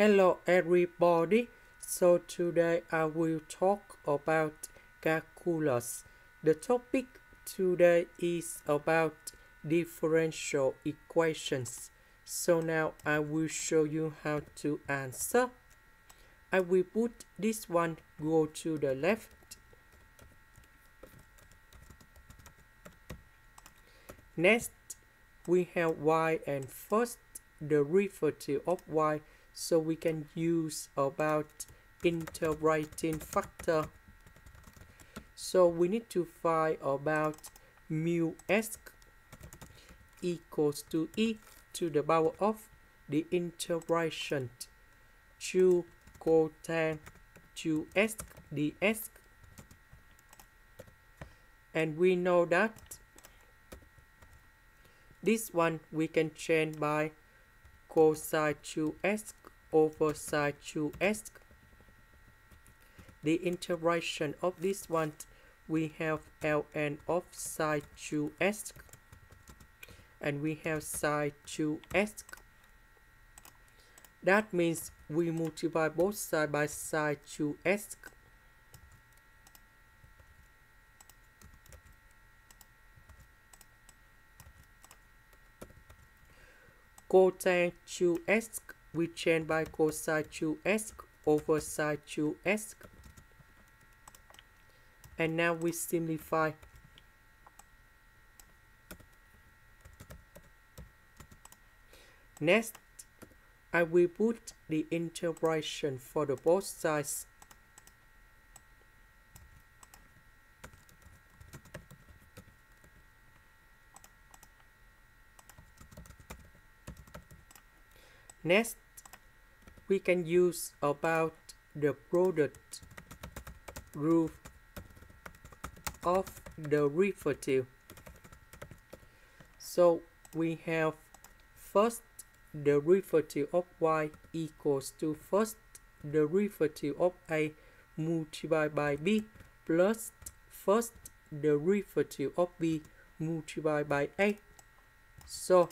Hello everybody. So today I will talk about calculus. The topic today is about differential equations. So now I will show you how to answer. I will put this one go to the left. Next, we have y and first the derivative of y so we can use about integrating factor. So we need to find about mu s equals to e to the power of the integration to cosine to s ds. And we know that this one we can change by cosine 2x over sine 2x. The integration of this one, we have ln of sine 2x and we have sine 2x. That means we multiply both sides by sine 2x cosine 2x we change by cosine 2x over sine 2x and now we simplify. Next I will put the integration for the both sides Next, we can use about the product rule of the derivative. So we have first the derivative of y equals to first the derivative of a multiplied by b plus first the derivative of b multiplied by a. So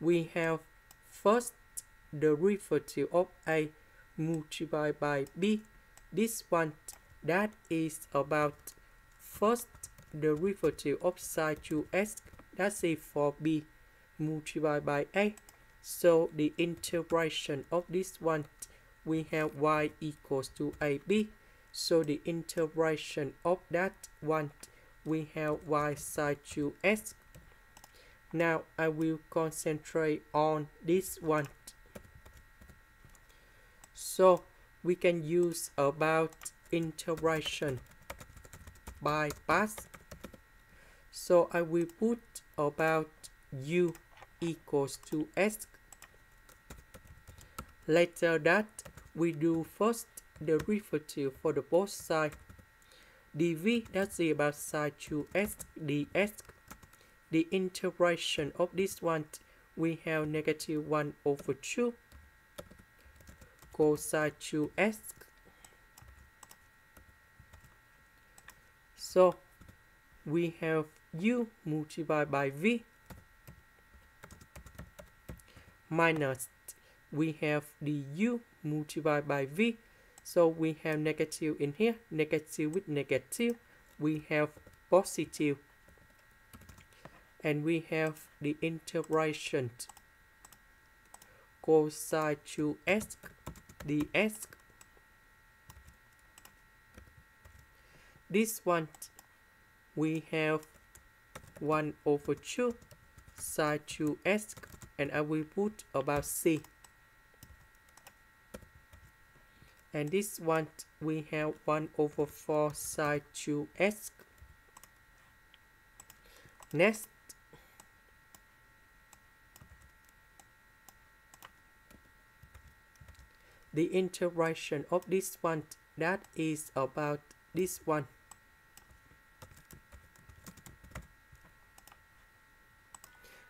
we have first the derivative of a multiplied by b. This one that is about first the derivative of sine 2x that's a for b multiplied by a. So the integration of this one we have y equals to ab so the integration of that one we have y sine 2x now I will concentrate on this one. So we can use about integration by parts. So I will put about u equals to s. Later that we do first the derivative for the both side. dv that's about side 2s ds the integration of this one we have negative 1 over 2 cosine 2x so we have u multiplied by v minus we have the u multiplied by v. So we have negative in here negative with negative. We have positive and we have the integration cosine 2x ds this one we have 1 over 2 sine 2x and I will put about c. And this one we have 1 over 4 sine 2x next the integration of this one that is about this one.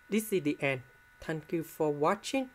This is the end. Thank you for watching